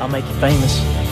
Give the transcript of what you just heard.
I'll make you famous.